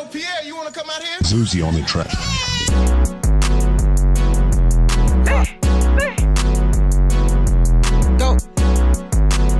Yo, Pierre, you wanna come out here? Zuzi on the track. Go.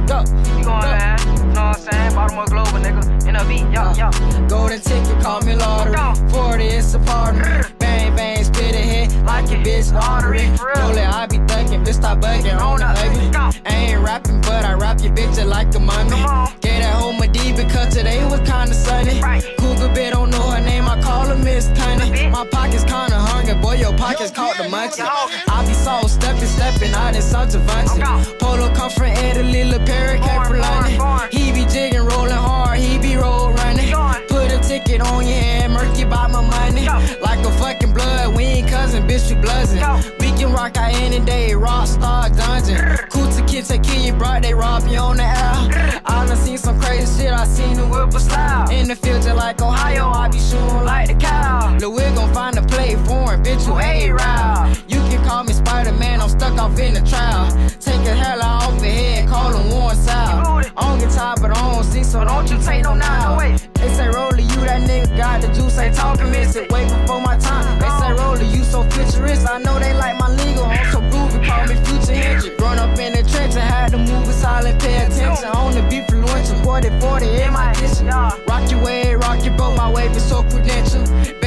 Go. You going bad? Know what I'm saying? Baltimore Global, nigga. NLB, yo, yo. Golden ticket, call me lottery. Go. 40, it's a party. Bang, bang, spit it hit like a bitch artery. For real. Roll it, I be thuggin', bitch, stop bugging on the ugly. Go. I ain't rapping, but I rap your bitch like a mummy. Come on. Gave that D because today was kinda sunny. Right. Bitch don't know her name, I call her Miss bitch. My pockets kinda hungry, boy, your pockets caught the you munchie. I be so steppin', steppin' out in Vanci. Okay. Polo come from Italy, Lil Perry came from London. He be jigging, rolling hard, he be roll running. Put a ticket on your hand, murky about my money. Like a fucking blood, we ain't cousin, bitch, we buzzin'. Yo. We can rock out any day, rock star dungeon. Coochie kids take kill you, brought they rob you on the like Ohio, I be shooting like the cow. We gon' find a play for him, bitch, you ain't round. You can call me Spider-Man, I'm stuck off in the trial. Take a hell off your head, call him. I don't get tired, but I don't see, so don't you take no now. They say Roller, you that nigga got the juice, ain't talking missing. Wait before my time. They say Roller, you so futurist. I know they like my legal. I'm so groovy, call me Future Hendrix. Grown up in the trench, I had to move it silent, pay attention. On the beat fluential, 40 40 in my kitchen. Rock your way, Wave is so credential.